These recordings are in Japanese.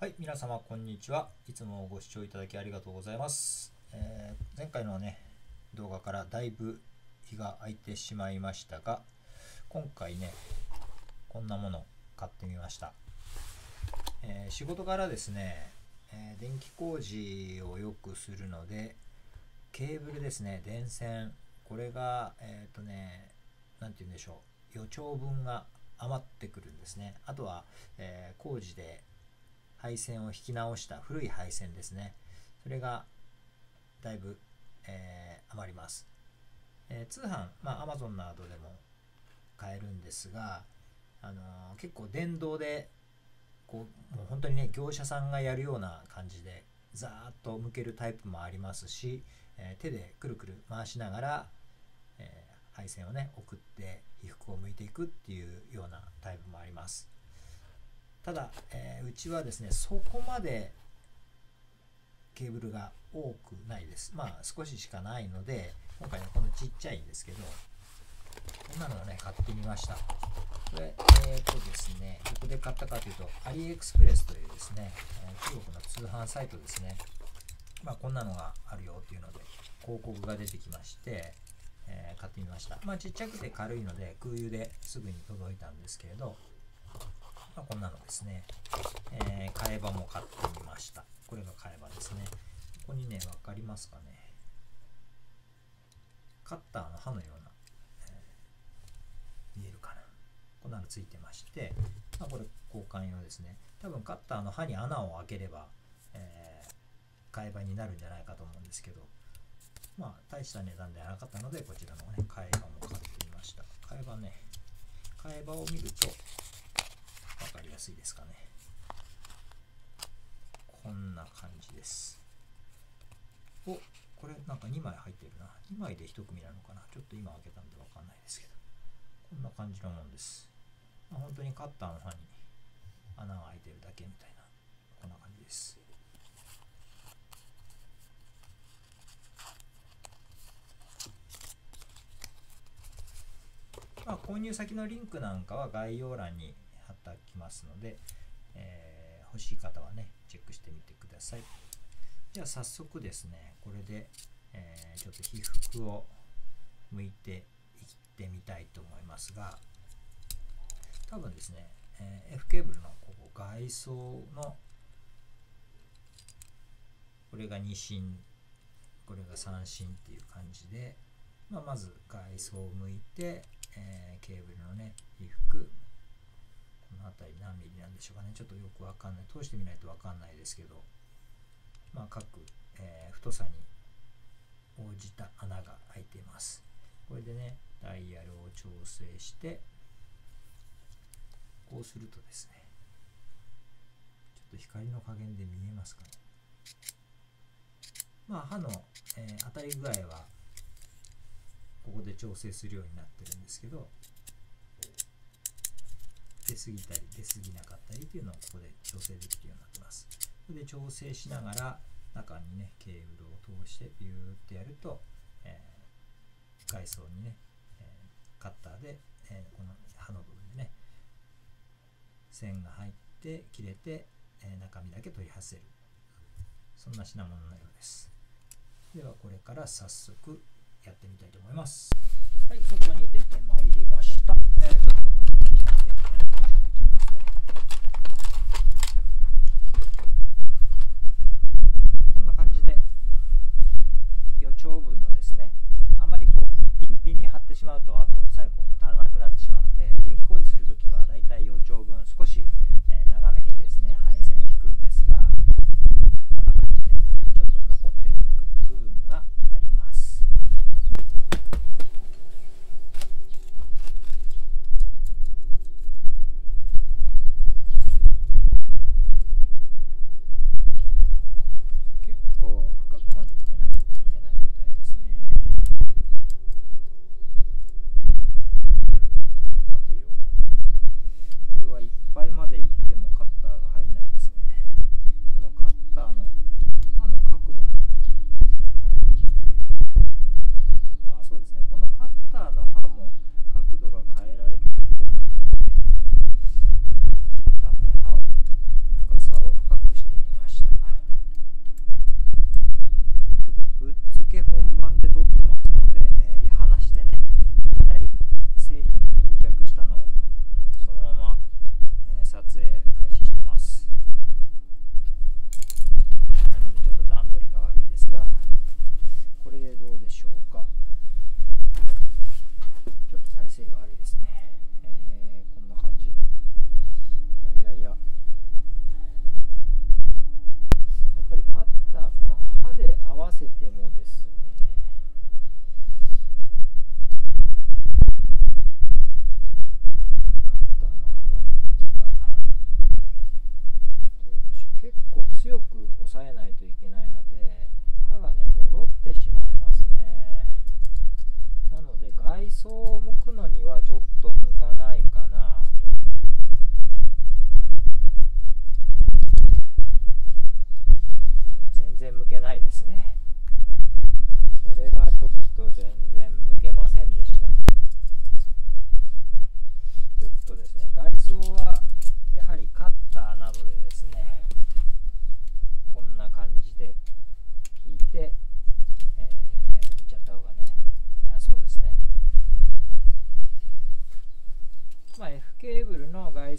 はい、皆様こんにちは。いつもご視聴いただきありがとうございます。えー前回のね、動画からだいぶ日が空いてしまいましたが、今回ね、こんなもの買ってみました。えー仕事柄ですね、えー電気工事をよくするので、ケーブルですね、電線、これが、えっ、とね、なんて言うんでしょう、余剰分が余ってくるんですね。あとは、え工事で配線を引き直した古い配線ですね。それがだいぶ、えー余ります。えー通販、まあ、Amazon などでも買えるんですが、あのー結構電動でこうもう本当にね業者さんがやるような感じでザーッと向けるタイプもありますし、えー手でくるくる回しながら、えー配線をね送って被覆を向いていくっていうようなタイプもあります。ただ、えーうちはですねそこまでケーブルが多くないです。まあ少ししかないので今回はこのちっちゃいんですけどこんなのをね買ってみました。これえっ、とですねどこで買ったかというとアリエクスプレスというですねえ中国の通販サイトですね。まあこんなのがあるよっていうので広告が出てきましてえー買ってみました。まあちっちゃくて軽いので空輸ですぐに届いたんですけれどまあ、こんなのですね、えー、替え刃も買ってみました。これが替え刃ですね。ここにね、わかりますかね。カッターの刃のような、えー見えるかな。こんなのついてまして、まあ、これ交換用ですね。多分カッターの刃に穴を開ければ、えー替え刃になるんじゃないかと思うんですけど、まあ、大した値段ではなかったので、こちらのね、替え刃も買ってみました。替え刃ね、替え刃を見ると、りやすいですかね。こんな感じです。お、これなんか2枚入ってるな。2枚で1組なのかな。ちょっと今開けたんでわかんないですけど。こんな感じのもんです。まあ、本当にカッターの刃に穴が開いてるだけみたいな、こんな感じです。まあ、購入先のリンクなんかは概要欄に貼っておきますので、えー欲しい方はね、チェックしてみてください。じゃあ早速ですね、これで、えーちょっと被覆を向いていってみたいと思いますが、多分ですね、えー F ケーブルのここ外装のこれが2芯、これが3芯っていう感じで、まあ、まず外装を向いて、えーケーブルのね、被覆、この辺り何ミリなんでしょうかね。ちょっとよくわかんない。通してみないとわかんないですけど、まあ、各、えー太さに応じた穴が開いています。これでね、ダイヤルを調整して、こうするとですね、ちょっと光の加減で見えますかね。まあ、刃の、えー当たり具合は、ここで調整するようになってるんですけど、出過ぎたり出過ぎなかったりっていうのをここで調整できるようになってます。これで調整しながら中にねケーブルを通してビューってやると、えー外装にね、えーカッターで、えーこの刃の部分でね線が入って切れて、えー中身だけ取り外せる。そんな品物のようです。ではこれから早速やってみたいと思います。はい外に出てまいりました、えーえないといけないので歯がね戻ってしまいますね。なので外装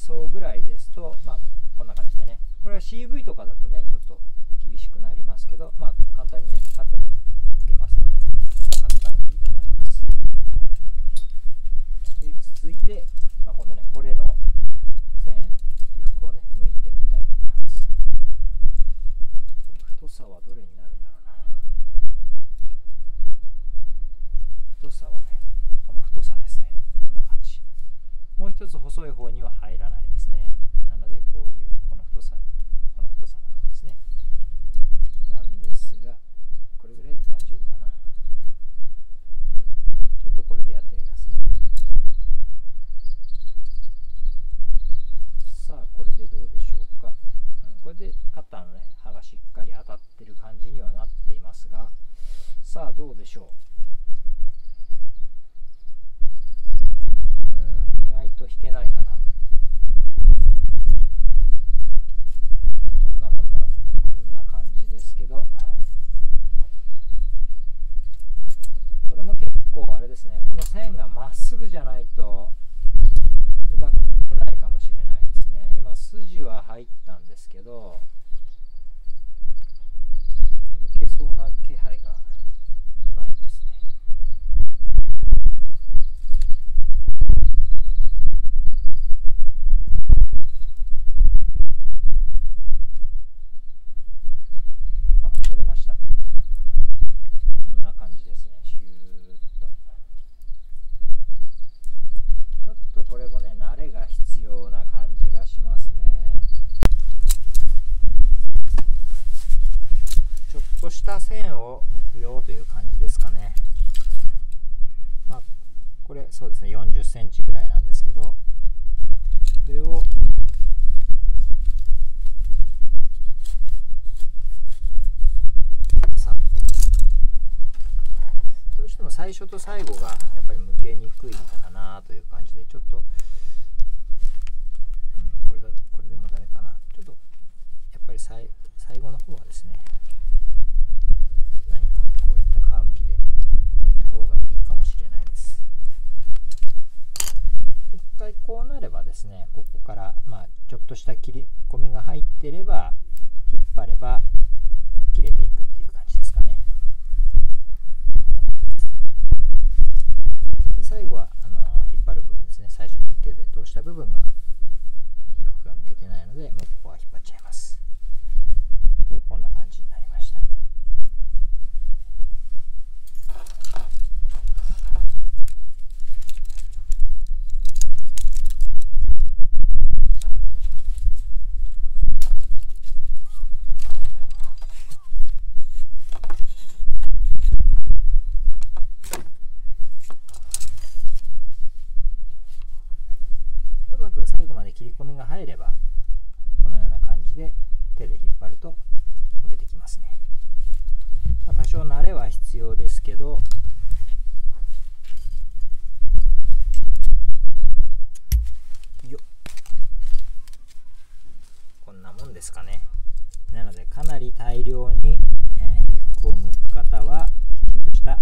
ルの外装ぐらいですとまあこんな感じでねこれは CV とかだとねちょっと厳しくなりますけど、まあ、簡単にね、カッターで抜けますので、カッターでいいと思います。で続いて、まあ、今度ね、これの線、被服をね、剥いてみたいと思います。太さはどれになるんだろうな。太さはね、この太さですね。こんな感じ。もう一つ細い方には入らないですね。なので、こういう、この太さ、この太さのところですね。なんですが、これぐらいで大丈夫かな。うん、ちょっとこれでやってみますね。さあ、これでどうでしょうか。うん、これでカッターのね、刃がしっかり当たってる感じにはなっていますが、さあ、どうでしょう。うん、意外と引けないかな。ですけどこれも結構あれですねこの線がまっすぐじゃないとうまく塗ってないかもしれないですね。今筋は入ったんですけど抜けそうな気配がないですね。線を向くよという感じですかね。まあ、これそうですね40センチぐらいなんですけどこれをさっとどうしても最初と最後がやっぱり向けにくいかなという感じでちょっと、これだこれでもダメかなちょっとやっぱり最最後の方はですね皮むきで剥いた方がいいかもしれないです一回こうなればですねここからまあちょっとした切り込みが入ってれば引っ張れば切れていくっていう感じですかね。で最後はあの引っ張る部分ですね。最初に手で通した部分が皮膚が向けてないのでもうここは引っ張っちゃいますでこんな感じになりました切り込みが入ればこのような感じで手で引っ張ると抜けてきますね、まあ、多少慣れは必要ですけどよこんなもんですかね。なのでかなり大量に、えー、を剥く方はきちんとした、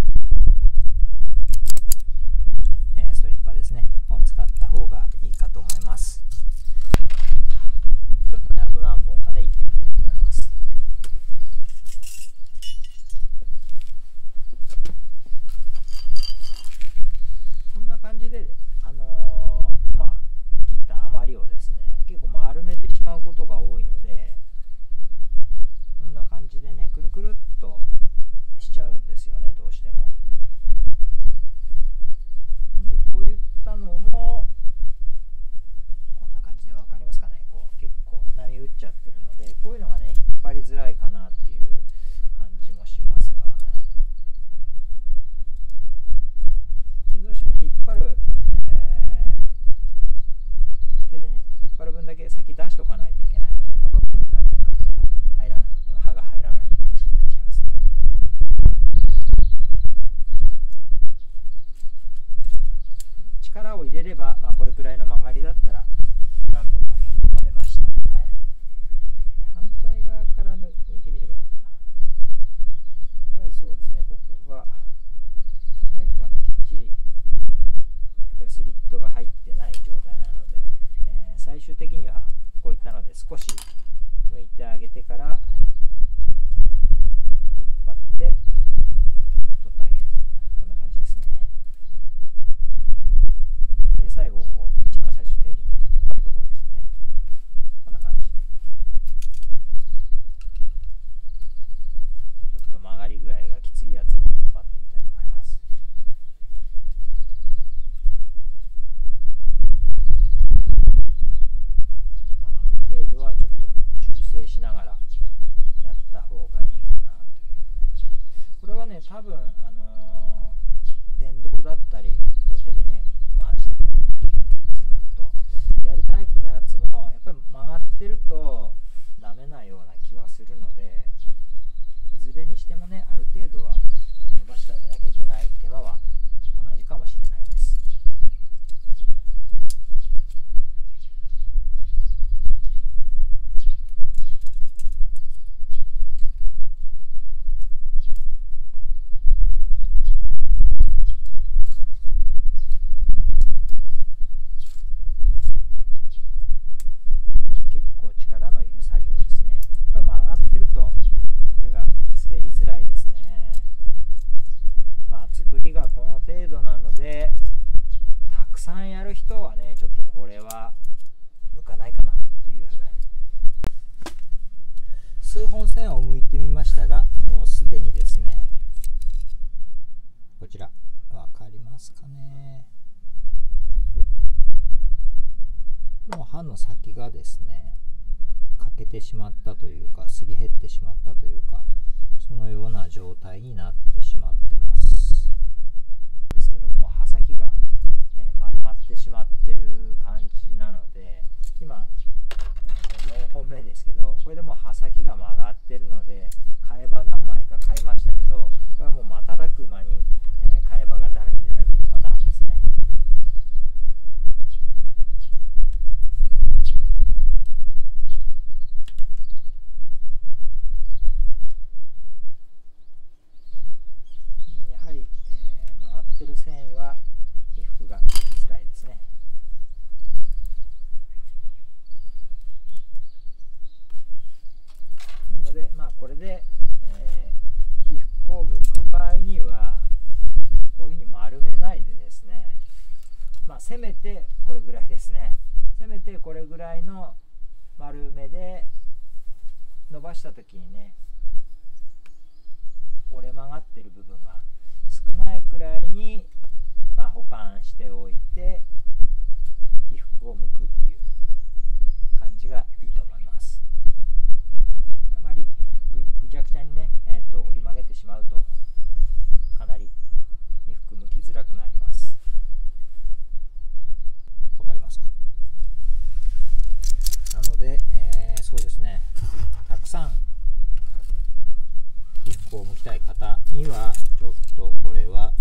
れれば、まあ、これくらいの曲がりだったらなんとか引っ張れましたで反対側から抜いてみればいいのかなやっぱりそうですねここが最後まできっちりやっぱりスリットが入ってない状態なので、えー、最終的にはこういったので少し向いてあげてから引っ張って取ってあげるこんな感じですねで最後こう一番最初手に引っ張るところですねこんな感じでちょっと曲がり具合がきついやつも引っ張ってみたいと思いますまあ、ある程度はちょっと修正しながらやった方がいいかなというこれはね多分あのー、電動だったりこう手でね回してずっとやるタイプのやつもやっぱり曲がってるとダメなような気はするのでいずれにしてもねある程度は伸ばしてあげなきゃいけない手間は同じかもしれないです結構力のいる作業ですねやっぱり曲がってるとこれが滑りづらいですねまあ作りがこの程度なのでたくさんやる人はねちょっとこれは向かないかなっていう数本線を向いてみましたがもうすでにですね。こちら。分かりますかね。もう刃の先がですね欠けてしまったというかすり減ってしまったというかそのような状態になってしまってます。ですけども刃先が、えー、丸まってしまってる感じなので今、4本目ですけどこれでもう刃先が曲がってるので替え刃何枚か買いましたけどこれはもう瞬く間に、え、替え刃がダメになるパターンですねやはり、えー、回ってる線は起伏がつきづらいですね。なので、まあ、これで、えー、起伏を向く場合にはこういうふうに丸めないでですね、まあ、せめてこれぐらいですねせめてこれぐらいの丸めで伸ばした時にね折れ曲がってる部分が少ないくらいに、まあ、保管しておいて被服を剥くっていう感じがいいと思います。あまりぐちゃぐちゃにね、えーと、折り曲げてしまうとかなり被服剥きづらくなりますわかりますかなので、えー、そうですね。たくさん被服を剥きたい方にはちょっとこれは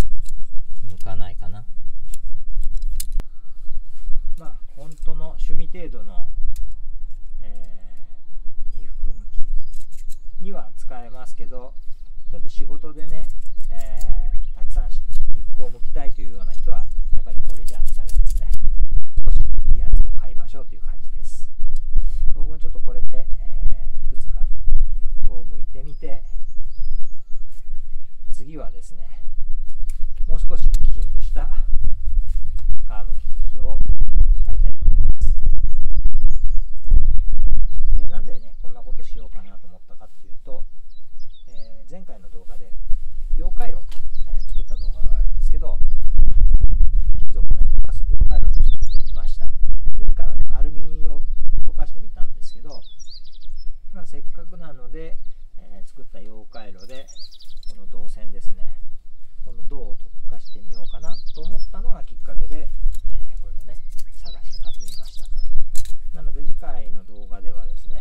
向かないかな。まあ本当の趣味程度の、えー、被服剥きには使えますけどちょっと仕事でね、えー、たくさん被服を剥きたいというような人はやっぱりこれじゃダメです。みて。次はですねもう少し回路でこの銅線ですね。この銅を特化してみようかなと思ったのがきっかけで、えーこれをね探して買ってみました。なので次回の動画ではですね